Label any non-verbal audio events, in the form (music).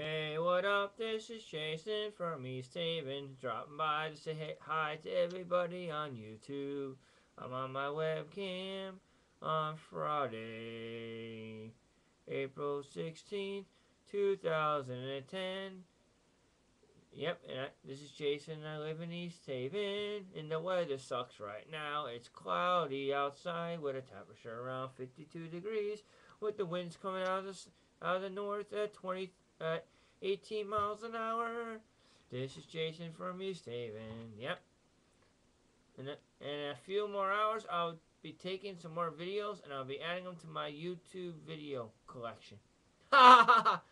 Hey, what up? This is Jason from East Haven, dropping by to say hi to everybody on YouTube. I'm on my webcam on Friday, April 16th, 2010. Yep, and I, this is Jason. I live in East Haven, and the weather sucks right now. It's cloudy outside with a temperature around 52 degrees, with the winds coming out of the, out of the north at 20 at 18 miles an hour. This is Jason from East Haven. Yep. And in a few more hours, I'll be taking some more videos, and I'll be adding them to my YouTube video collection. (laughs) Ha ha ha!